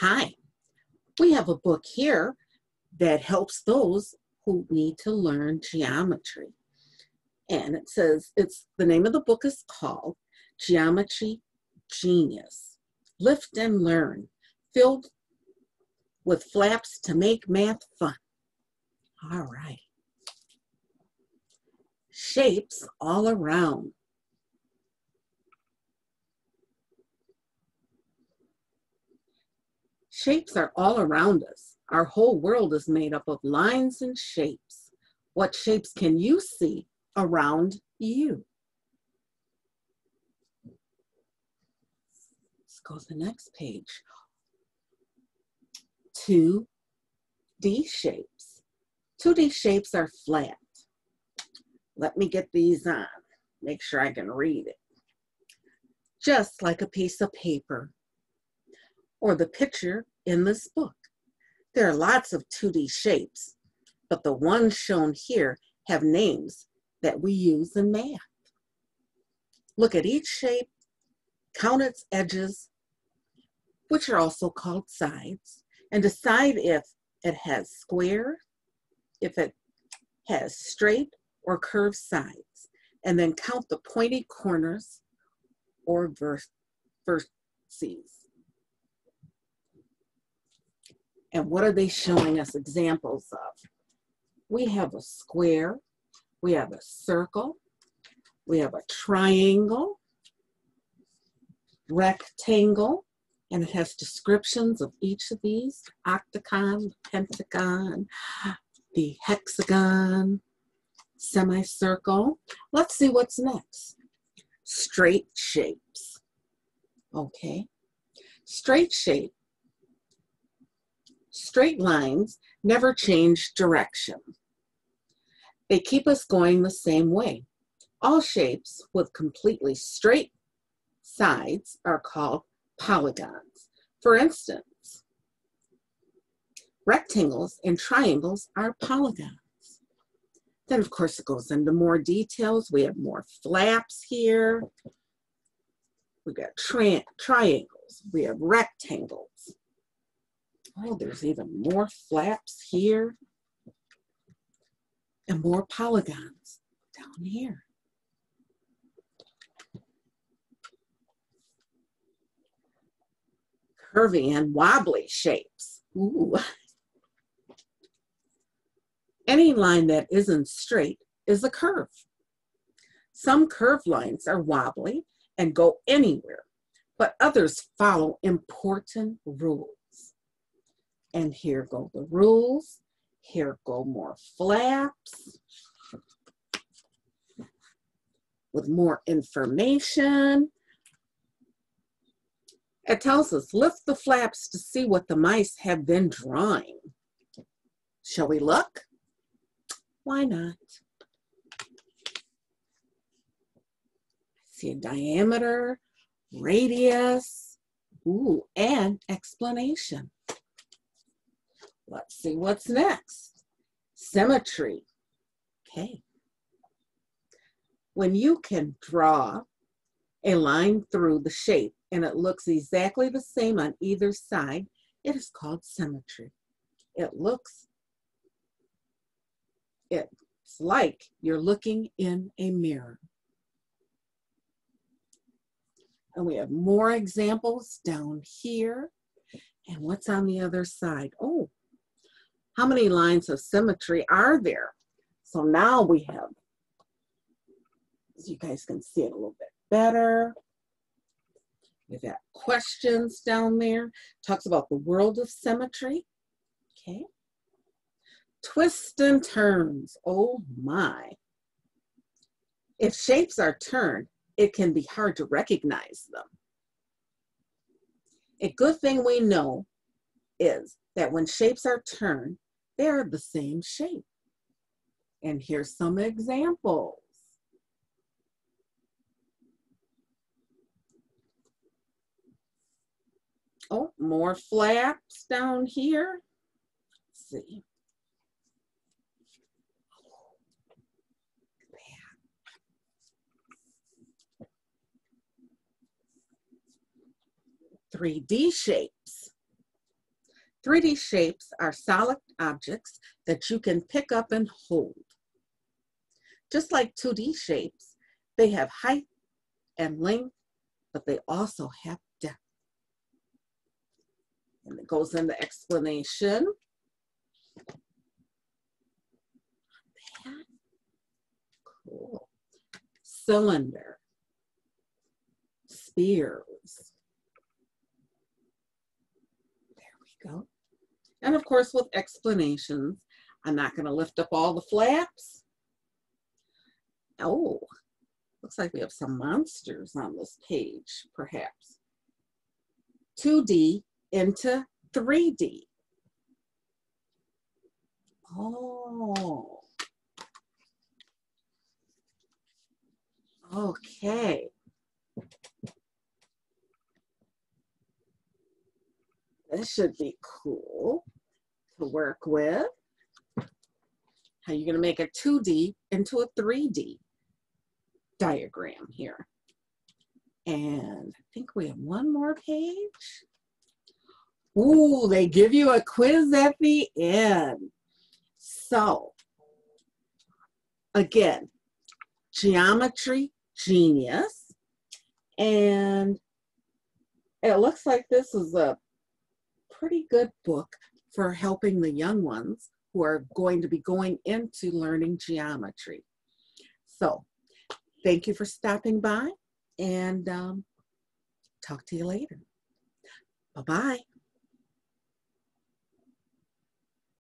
Hi, we have a book here that helps those who need to learn geometry. And it says, it's the name of the book is called Geometry Genius. Lift and Learn, filled with flaps to make math fun. All right. Shapes all around. Shapes are all around us. Our whole world is made up of lines and shapes. What shapes can you see around you? Let's go to the next page. 2D shapes. 2D shapes are flat. Let me get these on, make sure I can read it. Just like a piece of paper or the picture in this book. There are lots of 2D shapes, but the ones shown here have names that we use in math. Look at each shape, count its edges, which are also called sides, and decide if it has square, if it has straight or curved sides, and then count the pointy corners or vertices. And what are they showing us examples of? We have a square, we have a circle, we have a triangle, rectangle, and it has descriptions of each of these, octagon, pentagon, the hexagon, semicircle. Let's see what's next. Straight shapes. Okay. Straight shape straight lines never change direction. They keep us going the same way. All shapes with completely straight sides are called polygons. For instance, rectangles and triangles are polygons. Then, of course, it goes into more details. We have more flaps here. We got tri triangles. We have rectangles. Oh, there's even more flaps here and more polygons down here. Curvy and wobbly shapes. Ooh. Any line that isn't straight is a curve. Some curved lines are wobbly and go anywhere, but others follow important rules. And here go the rules. Here go more flaps with more information. It tells us, lift the flaps to see what the mice have been drawing. Shall we look? Why not? See a diameter, radius, ooh, and explanation. Let's see what's next. Symmetry. Okay. When you can draw a line through the shape and it looks exactly the same on either side, it is called symmetry. It looks, it's like you're looking in a mirror. And we have more examples down here. And what's on the other side? Oh, how many lines of symmetry are there? So now we have, as you guys can see it a little bit better. We've got questions down there. Talks about the world of symmetry. Okay. Twists and turns. Oh my. If shapes are turned, it can be hard to recognize them. A good thing we know is that when shapes are turned, they're the same shape. And here's some examples. Oh, more flaps down here. Let's see. 3D shapes. 3D shapes are solid objects that you can pick up and hold. Just like 2D shapes, they have height and length, but they also have depth. And it goes into explanation. Cool. Cylinder. Spheres. There we go. And of course, with explanations, I'm not going to lift up all the flaps. Oh, looks like we have some monsters on this page, perhaps. 2D into 3D. Oh. Okay. This should be cool to work with. How you're going to make a 2D into a 3D diagram here. And I think we have one more page. Ooh, they give you a quiz at the end. So, again, geometry genius. And it looks like this is a pretty good book for helping the young ones who are going to be going into learning geometry. So thank you for stopping by and um, talk to you later. Bye-bye.